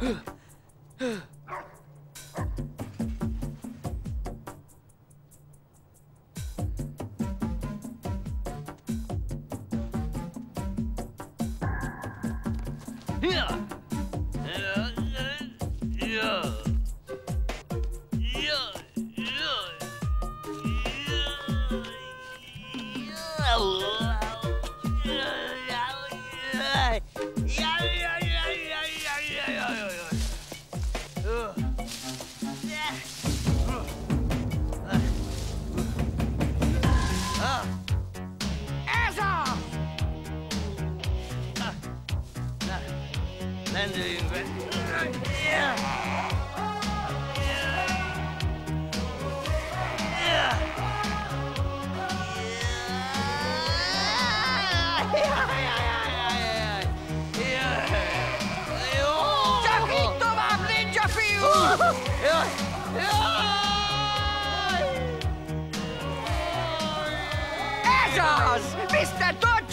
呃，呃，哎呀。Így tovább, ninja fiú! Ez az! Mr. Dojo